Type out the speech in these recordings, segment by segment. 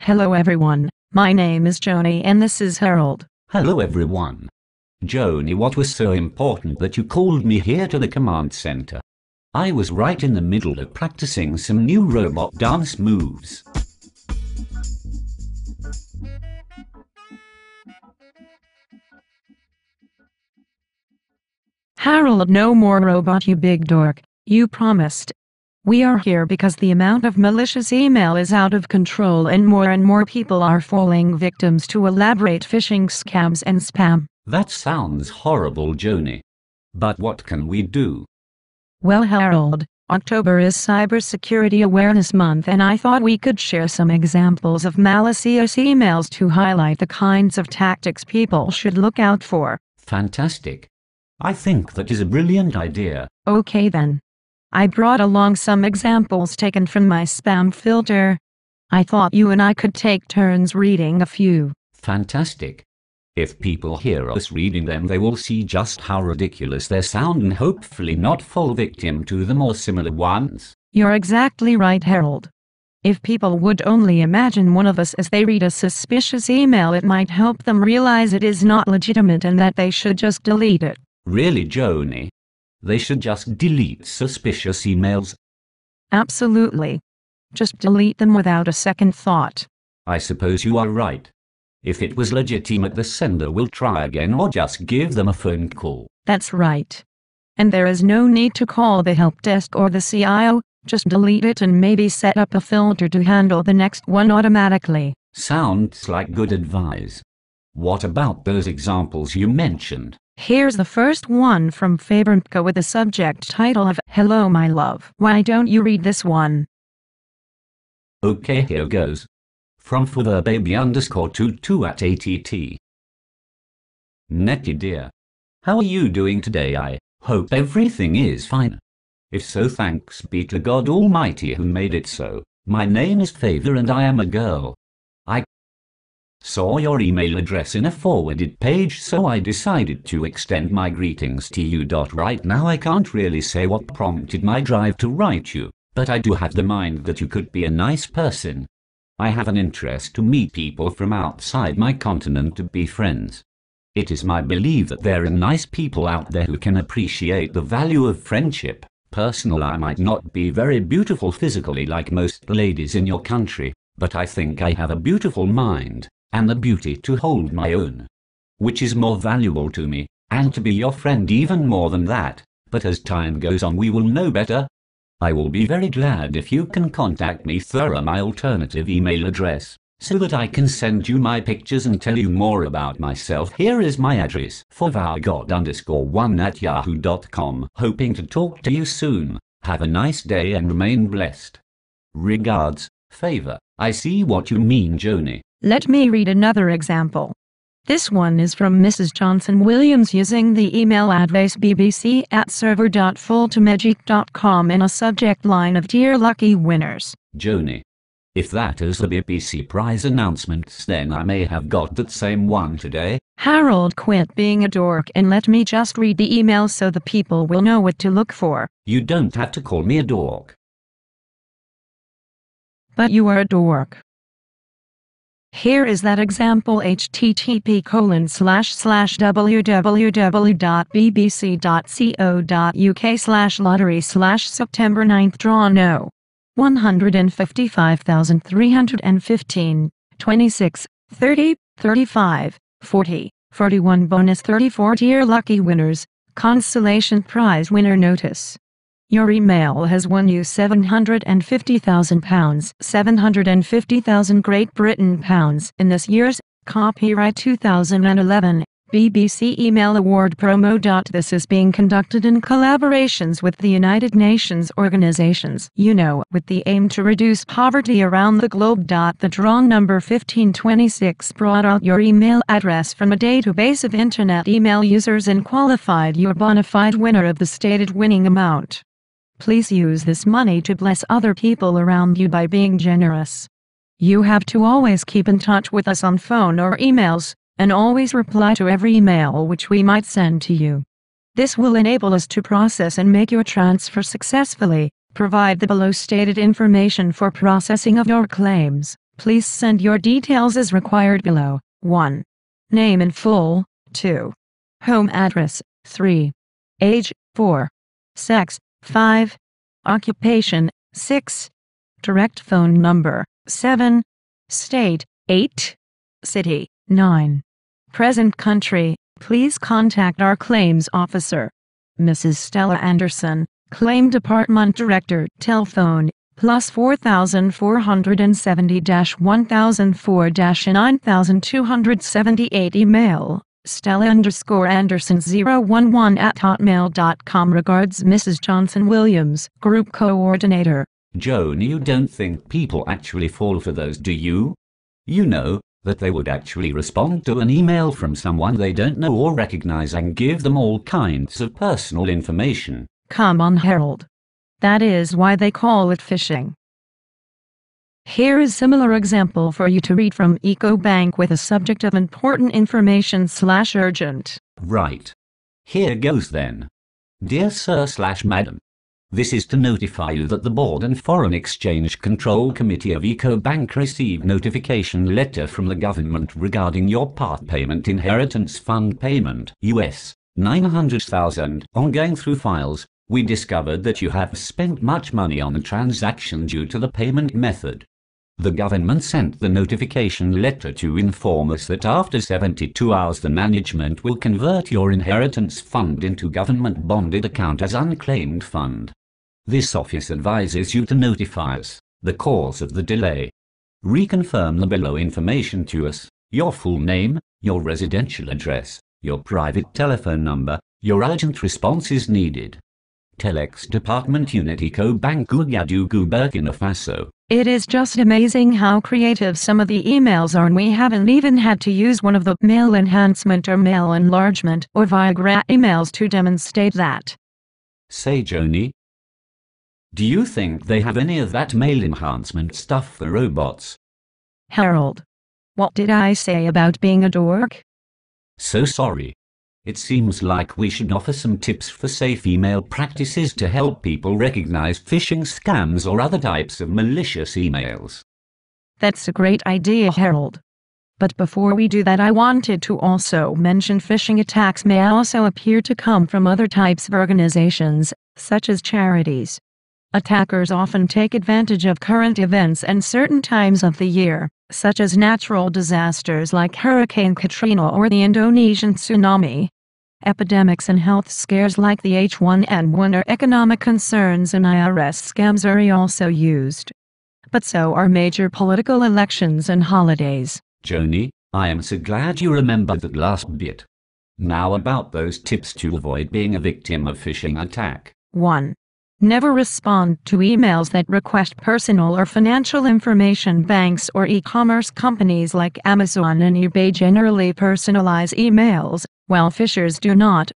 Hello everyone, my name is Joni and this is Harold. Hello everyone. Joni, what was so important that you called me here to the command center? I was right in the middle of practicing some new robot dance moves. Harold, no more robot, you big dork. You promised. We are here because the amount of malicious email is out of control and more and more people are falling victims to elaborate phishing scams and spam. That sounds horrible, Joni. But what can we do? Well, Harold, October is Cybersecurity Awareness Month and I thought we could share some examples of malicious emails to highlight the kinds of tactics people should look out for. Fantastic. I think that is a brilliant idea. Okay then. I brought along some examples taken from my spam filter. I thought you and I could take turns reading a few. Fantastic. If people hear us reading them, they will see just how ridiculous they sound and hopefully not fall victim to them or similar ones. You're exactly right, Harold. If people would only imagine one of us as they read a suspicious email, it might help them realize it is not legitimate and that they should just delete it. Really, Joni? They should just delete suspicious emails. Absolutely. Just delete them without a second thought. I suppose you are right. If it was legitimate, the sender will try again or just give them a phone call. That's right. And there is no need to call the help desk or the CIO, just delete it and maybe set up a filter to handle the next one automatically. Sounds like good advice. What about those examples you mentioned? Here's the first one from Fabrenko with the subject title of Hello My Love. Why don't you read this one? Okay, here goes. From baby underscore 22 at ATT. Nettie dear. How are you doing today? I hope everything is fine. If so, thanks be to God Almighty who made it so. My name is Favor and I am a girl. I saw your email address in a forwarded page so I decided to extend my greetings to you. Right now I can't really say what prompted my drive to write you, but I do have the mind that you could be a nice person. I have an interest to meet people from outside my continent to be friends. It is my belief that there are nice people out there who can appreciate the value of friendship. Personally, I might not be very beautiful physically like most ladies in your country, but I think I have a beautiful mind, and the beauty to hold my own. Which is more valuable to me, and to be your friend even more than that, but as time goes on we will know better, I will be very glad if you can contact me through my alternative email address, so that I can send you my pictures and tell you more about myself. Here is my address, forvargod underscore one at yahoo.com. Hoping to talk to you soon. Have a nice day and remain blessed. Regards, Favor. I see what you mean, Joni. Let me read another example. This one is from Mrs. Johnson Williams using the email address bbc at server.fulltomagic.com in a subject line of Dear Lucky Winners. Joni. If that is the BBC prize announcements, then I may have got that same one today. Harold, quit being a dork and let me just read the email so the people will know what to look for. You don't have to call me a dork. But you are a dork. Here is that example http colon slash slash www.bbc.co.uk slash lottery slash September 9th draw no. 155,315, 26, 30, 35, 40, 41 bonus 34 Dear lucky winners, consolation prize winner notice. Your email has won you £750,000, 750,000 Great Britain pounds in this year's copyright 2011 BBC Email Award promo. This is being conducted in collaborations with the United Nations organizations, you know, with the aim to reduce poverty around the globe. The draw number 1526 brought out your email address from a database of internet email users and qualified your bona fide winner of the stated winning amount. Please use this money to bless other people around you by being generous. You have to always keep in touch with us on phone or emails, and always reply to every email which we might send to you. This will enable us to process and make your transfer successfully. Provide the below stated information for processing of your claims. Please send your details as required below. 1. Name in full. 2. Home address. 3. Age. 4. Sex. 5. Occupation. 6. Direct phone number. 7. State. 8. City. 9. Present country. Please contact our claims officer. Mrs. Stella Anderson, Claim Department Director, telephone, plus 4470-1004-9278 email, Stella underscore Anderson 011 at hotmail.com regards Mrs. Johnson Williams, Group Coordinator. Joan, you don't think people actually fall for those, do you? You know, that they would actually respond to an email from someone they don't know or recognize and give them all kinds of personal information. Come on, Harold. That is why they call it phishing. Here is a similar example for you to read from EcoBank with a subject of important information slash urgent. Right. Here goes then. Dear Sir slash Madam. This is to notify you that the Board and Foreign Exchange Control Committee of EcoBank received notification letter from the government regarding your part payment inheritance fund payment US 900,000 on going through files we discovered that you have spent much money on the transaction due to the payment method. The government sent the notification letter to inform us that after 72 hours the management will convert your inheritance fund into government bonded account as unclaimed fund. This office advises you to notify us the cause of the delay. Reconfirm the below information to us, your full name, your residential address, your private telephone number, your urgent response is needed. Telex Department Unit EcoBank Ouagadougou Burkina Faso. It is just amazing how creative some of the emails are and we haven't even had to use one of the male enhancement or male enlargement or Viagra emails to demonstrate that. Say Joni. Do you think they have any of that male enhancement stuff for robots? Harold. What did I say about being a dork? So sorry. It seems like we should offer some tips for safe email practices to help people recognize phishing scams or other types of malicious emails. That's a great idea, Harold. But before we do that, I wanted to also mention phishing attacks may also appear to come from other types of organizations, such as charities. Attackers often take advantage of current events and certain times of the year, such as natural disasters like Hurricane Katrina or the Indonesian tsunami, Epidemics and health scares like the H1N1 or economic concerns and IRS scams are also used. But so are major political elections and holidays. Joni, I am so glad you remembered that last bit. Now about those tips to avoid being a victim of phishing attack. 1. Never respond to emails that request personal or financial information. Banks or e commerce companies like Amazon and eBay generally personalize emails, while phishers do not.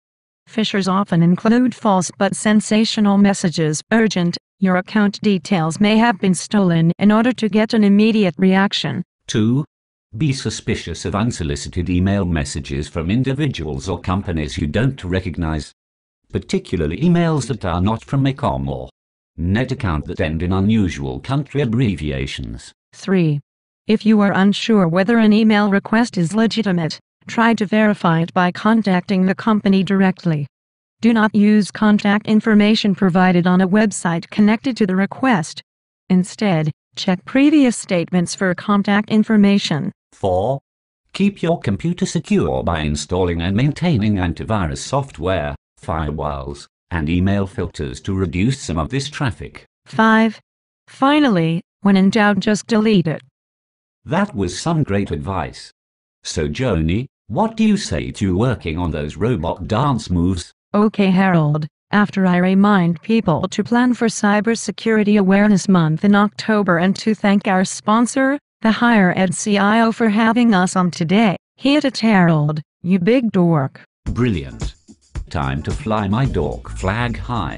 Phishers often include false but sensational messages. Urgent, your account details may have been stolen in order to get an immediate reaction. 2. Be suspicious of unsolicited email messages from individuals or companies you don't recognize particularly emails that are not from ICOM or net account that end in unusual country abbreviations. 3. If you are unsure whether an email request is legitimate, try to verify it by contacting the company directly. Do not use contact information provided on a website connected to the request. Instead, check previous statements for contact information. 4. Keep your computer secure by installing and maintaining antivirus software firewalls, and email filters to reduce some of this traffic. 5. Finally, when in doubt, just delete it. That was some great advice. So, Joni, what do you say to working on those robot dance moves? Okay, Harold. After I remind people to plan for Cybersecurity Awareness Month in October and to thank our sponsor, the Higher Ed CIO, for having us on today, hit it, Harold, you big dork. Brilliant time to fly my dork flag high.